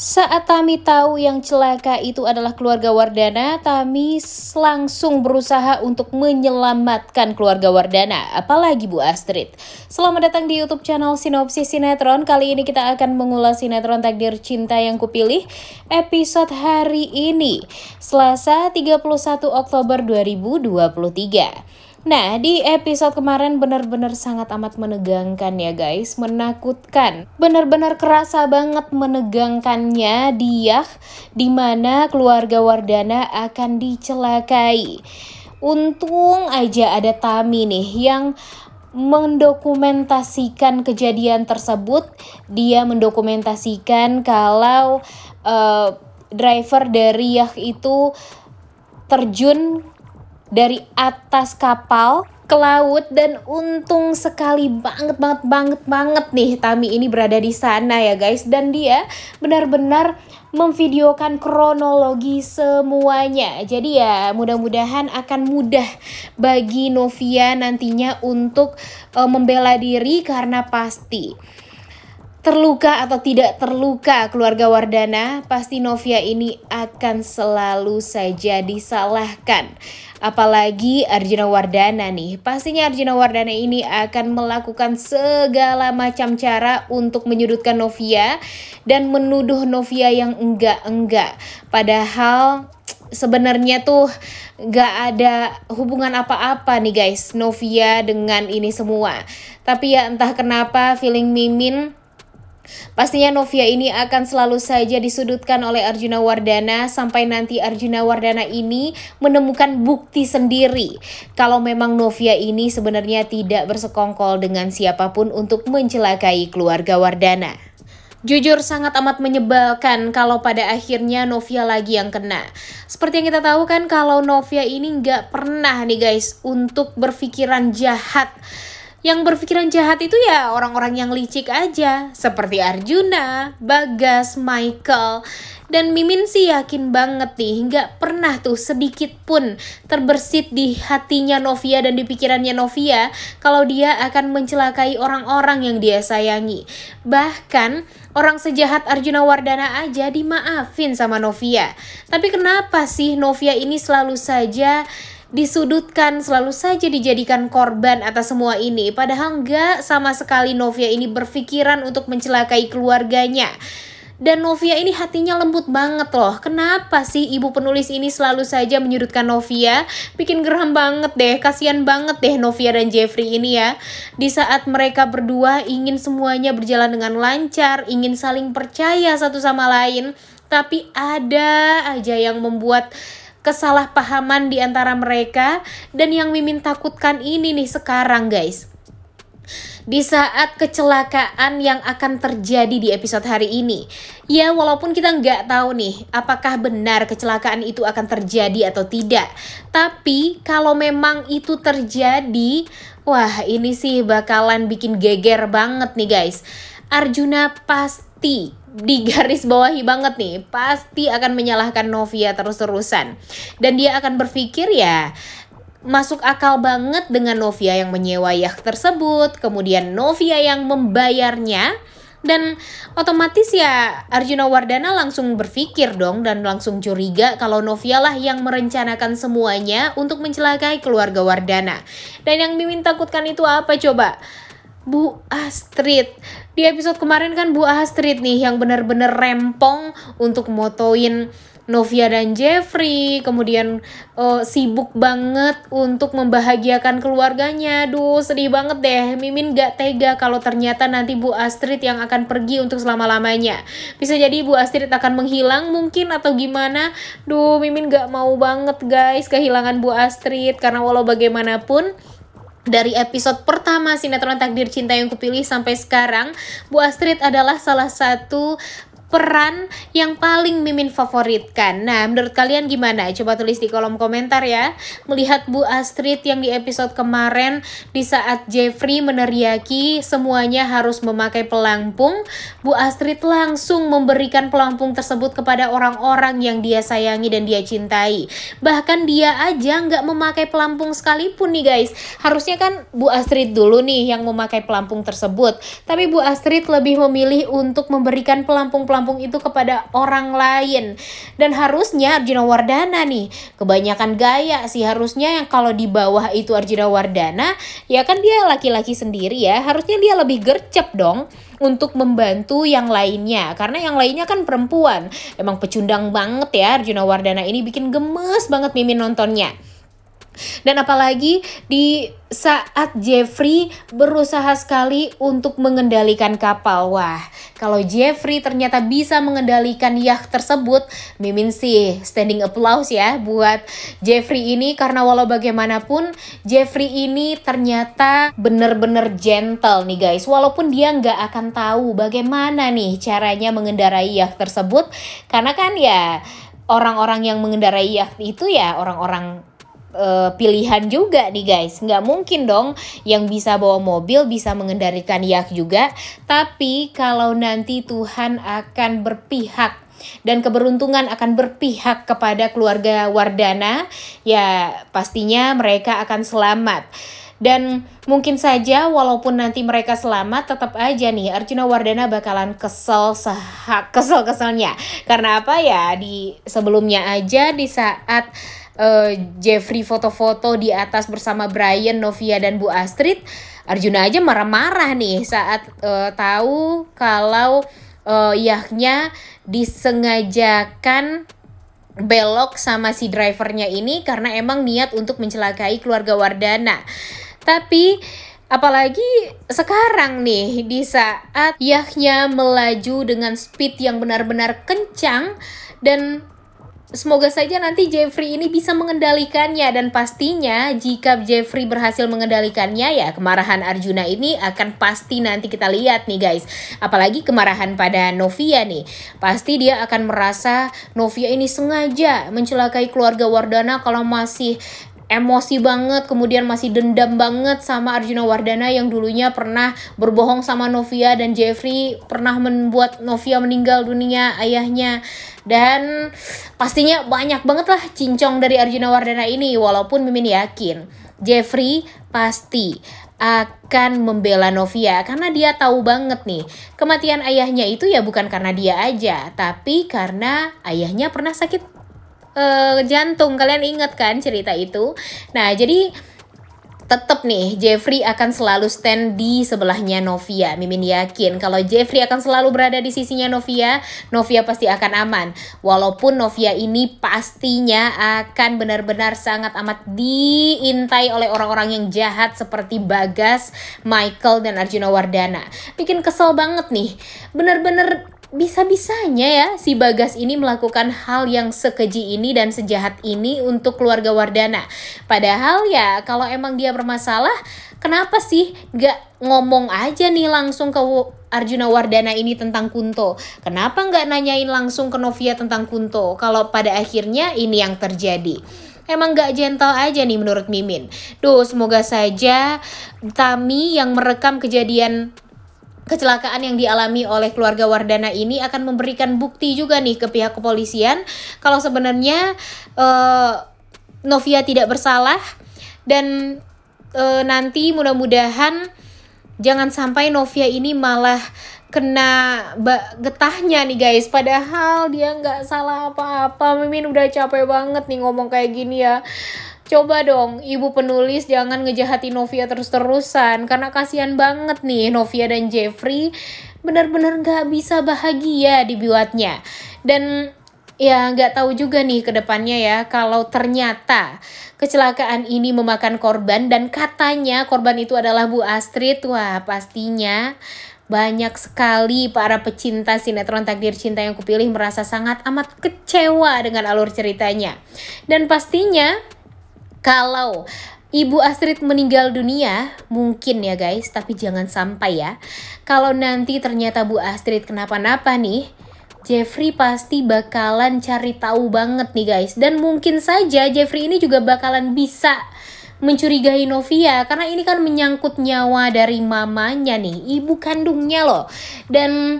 Saat Tami tahu yang celaka itu adalah keluarga Wardana, Tami langsung berusaha untuk menyelamatkan keluarga Wardana, apalagi Bu Astrid. Selamat datang di YouTube channel Sinopsis Sinetron. Kali ini kita akan mengulas sinetron Takdir Cinta yang kupilih episode hari ini, Selasa 31 Oktober 2023. Nah, di episode kemarin benar-benar sangat amat menegangkan ya guys, menakutkan. Benar-benar kerasa banget menegangkannya dia di mana keluarga Wardana akan dicelakai. Untung aja ada Tami nih yang mendokumentasikan kejadian tersebut. Dia mendokumentasikan kalau uh, driver dari Yah itu terjun dari atas kapal ke laut dan untung sekali banget banget banget banget nih Tami ini berada di sana ya guys dan dia benar-benar memvideokan kronologi semuanya. Jadi ya mudah-mudahan akan mudah bagi Novia nantinya untuk uh, membela diri karena pasti terluka atau tidak terluka keluarga Wardana, pasti Novia ini akan selalu saja disalahkan. Apalagi Arjuna Wardana nih, pastinya Arjuna Wardana ini akan melakukan segala macam cara untuk menyudutkan Novia dan menuduh Novia yang enggak-enggak. Padahal sebenarnya tuh gak ada hubungan apa-apa nih guys Novia dengan ini semua. Tapi ya entah kenapa feeling Mimin Pastinya Novia ini akan selalu saja disudutkan oleh Arjuna Wardana sampai nanti Arjuna Wardana ini menemukan bukti sendiri kalau memang Novia ini sebenarnya tidak bersekongkol dengan siapa pun untuk mencelakai keluarga Wardana. Jujur sangat amat menyebalkan kalau pada akhirnya Novia lagi yang kena. Seperti yang kita tahu kan kalau Novia ini nggak pernah nih guys untuk berpikiran jahat yang berpikiran jahat itu ya orang-orang yang licik aja, seperti Arjuna, Bagas, Michael, dan Mimin sih yakin banget nih, nggak pernah tuh sedikit pun terbersit di hatinya Novia dan di pikirannya Novia kalau dia akan mencelakai orang-orang yang dia sayangi. Bahkan orang sejahat Arjuna Wardana aja dimaafin sama Novia. Tapi kenapa sih Novia ini selalu saja disudutkan, selalu saja dijadikan korban atas semua ini. Padahal nggak sama sekali Novia ini berpikiran untuk mencelakai keluarganya. Dan Novia ini hatinya lembut banget loh. Kenapa sih ibu penulis ini selalu saja menyudutkan Novia? Bikin geram banget deh. Kasian banget deh Novia dan Jeffrey ini ya. Di saat mereka berdua ingin semuanya berjalan dengan lancar, ingin saling percaya satu sama lain, tapi ada aja yang membuat kesalahpahaman di antara mereka dan yang Mimin takutkan ini nih sekarang guys. Di saat kecelakaan yang akan terjadi di episode hari ini. Ya walaupun kita nggak tahu nih apakah benar kecelakaan itu akan terjadi atau tidak. Tapi kalau memang itu terjadi Wah ini sih bakalan bikin geger banget nih guys. Arjuna pasti di garis bawahi banget nih pasti akan menyalahkan Novia terus-terusan dan dia akan berpikir ya masuk akal banget dengan Novia yang menyewa yacht tersebut kemudian Novia yang membayarnya dan otomatis ya Arjuna Wardana langsung berpikir dong dan langsung curiga kalau Novia lah yang merencanakan semuanya untuk mencelakai keluarga Wardana. Dan yang Mimin takutkan itu apa coba? Bu Astrid. Di episode kemarin kan Bu Astrid nih yang bener-bener rempong untuk motoin Novia dan Jeffrey, kemudian uh, sibuk banget untuk membahagiakan keluarganya. Duh, sedih banget deh. Mimin gak tega kalau ternyata nanti Bu Astrid yang akan pergi untuk selama-lamanya. Bisa jadi Bu Astrid akan menghilang mungkin atau gimana. Duh, Mimin gak mau banget guys kehilangan Bu Astrid karena walau bagaimanapun dari episode pertama sinetron Takdir Cinta yang kupilih sampai sekarang, Bu Astrid adalah salah satu peran yang paling Mimin favoritkan. Nah, menurut kalian gimana? Coba tulis di kolom komentar ya. Melihat Bu Astrid yang di episode kemarin di saat Jeffrey meneriaki semuanya harus memakai pelampung, Bu Astrid langsung memberikan pelampung tersebut kepada orang-orang yang dia sayangi dan dia cintai. Bahkan dia aja nggak memakai pelampung sekalipun nih guys. Harusnya kan Bu Astrid dulu nih yang memakai pelampung tersebut. Tapi Bu Astrid lebih memilih untuk memberikan pelampung-pelampung Lampung itu kepada orang lain. Dan harusnya Arjuna Wardana nih kebanyakan gaya sih. Harusnya yang kalau di bawah itu Arjuna Wardana ya kan dia laki-laki sendiri ya. Harusnya dia lebih gercep dong untuk membantu yang lainnya. Karena yang lainnya kan perempuan. Emang pecundang banget ya Arjuna Wardana ini bikin gemes banget Mimin nontonnya dan apalagi di saat Jeffrey berusaha sekali untuk mengendalikan kapal. Wah, kalau Jeffrey ternyata bisa mengendalikan yacht tersebut, Mimin sih standing applause ya buat Jeffrey ini karena walau bagaimanapun Jeffrey ini ternyata bener-bener gentle nih guys. Walaupun dia nggak akan tahu bagaimana nih caranya mengendarai yacht tersebut karena kan ya orang-orang yang mengendarai yacht itu ya orang-orang uh, pilihan juga nih guys. Nggak mungkin dong yang bisa bawa mobil bisa mengendalikan yak juga. Tapi kalau nanti Tuhan akan berpihak dan keberuntungan akan berpihak kepada keluarga Wardana ya pastinya mereka akan selamat. Dan mungkin saja walaupun nanti mereka selamat tetap aja nih Arjuna Wardana bakalan kesel sehak kesel keselnya karena apa ya? Di sebelumnya aja di saat uh, Jeffrey foto-foto di atas bersama Brian, Novia dan Bu Astrid, Arjuna aja marah-marah nih saat uh, tahu kalau uh, yahnya disengajakan belok sama si drivernya ini karena emang niat untuk mencelakai keluarga Wardana. Tapi apalagi sekarang nih di saat yahnya melaju dengan speed yang benar-benar kencang dan Semoga saja nanti Jeffrey ini bisa mengendalikannya dan pastinya jika Jeffrey berhasil mengendalikannya ya kemarahan Arjuna ini akan pasti nanti kita lihat nih guys. Apalagi kemarahan pada Novia nih. Pasti dia akan merasa Novia ini sengaja mencelakai keluarga Wardana kalau masih emosi banget, kemudian masih dendam banget sama Arjuna Wardana yang dulunya pernah berbohong sama Novia dan Jeffrey pernah membuat Novia meninggal dunia ayahnya. Dan pastinya banyak banget lah cincong dari Arjuna Wardana ini walaupun Mimin yakin Jeffrey pasti akan membela Novia. Karena dia tahu banget nih kematian ayahnya itu ya bukan karena dia aja tapi karena ayahnya pernah sakit uh, jantung. Kalian inget kan cerita itu? Nah, jadi tetap nih Jeffrey akan selalu stand di sebelahnya Novia. Mimin yakin kalau Jeffrey akan selalu berada di sisinya Novia, Novia pasti akan aman. Walaupun Novia ini pastinya akan benar-benar sangat amat diintai oleh orang-orang yang jahat seperti Bagas, Michael dan Arjuna Wardana. Bikin kesel banget nih. Bener-bener bisa-bisanya ya si Bagas ini melakukan hal yang sekeji ini dan sejahat ini untuk keluarga Wardana. Padahal ya kalau emang dia bermasalah, kenapa sih gak ngomong aja nih langsung ke Arjuna Wardana ini tentang Kunto? Kenapa nggak nanyain langsung ke Novia tentang Kunto? Kalau pada akhirnya ini yang terjadi emang gak gentle aja nih menurut Mimin. Duh, semoga saja Tami yang merekam kejadian kecelakaan yang dialami oleh keluarga Wardana ini akan memberikan bukti juga nih ke pihak kepolisian kalau sebenarnya uh, Novia tidak bersalah dan uh, nanti mudah-mudahan jangan sampai Novia ini malah kena getahnya nih guys. Padahal dia nggak salah apa-apa. Mimin udah capek banget nih ngomong kayak gini ya Coba dong, ibu penulis jangan ngejahati Novia terus-terusan karena kasihan banget nih Novia dan Jeffrey benar-benar nggak bisa bahagia dibuatnya. Dan ya nggak tahu juga nih ke depannya ya kalau ternyata kecelakaan ini memakan korban dan katanya korban itu adalah Bu Astrid. Wah, pastinya banyak sekali para pecinta sinetron Takdir Cinta yang kupilih merasa sangat amat kecewa dengan alur ceritanya. Dan pastinya kalau Ibu Astrid meninggal dunia, mungkin ya guys, tapi jangan sampai ya. Kalau nanti ternyata Bu Astrid kenapa-napa nih, Jeffrey pasti bakalan cari tahu banget nih guys. Dan mungkin saja Jeffrey ini juga bakalan bisa mencurigai Novia karena ini kan menyangkut nyawa dari mamanya nih, ibu kandungnya loh. Dan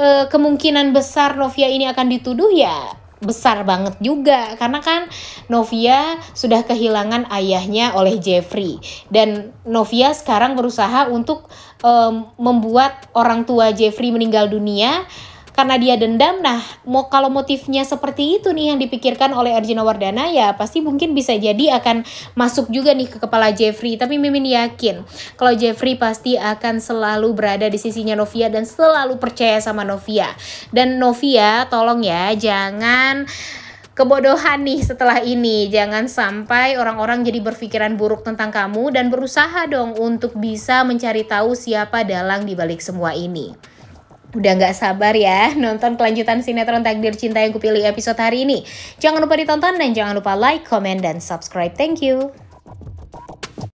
e, kemungkinan besar Novia ini akan dituduh ya besar banget juga. Karena kan Novia sudah kehilangan ayahnya oleh Jeffrey. Dan Novia sekarang berusaha untuk um, membuat orang tua Jeffrey meninggal dunia karena dia dendam nah mau kalau motifnya seperti itu nih yang dipikirkan oleh Arjuna Wardana ya pasti mungkin bisa jadi akan masuk juga nih ke kepala Jeffrey tapi Mimin yakin kalau Jeffrey pasti akan selalu berada di sisinya Novia dan selalu percaya sama Novia dan Novia tolong ya jangan kebodohan nih setelah ini. Jangan sampai orang-orang jadi berpikiran buruk tentang kamu dan berusaha dong untuk bisa mencari tahu siapa dalang di balik semua ini. Udah nggak sabar ya nonton kelanjutan sinetron Takdir Cinta yang kupilih episode hari ini. Jangan lupa ditonton dan jangan lupa like, comment, dan subscribe. Thank you.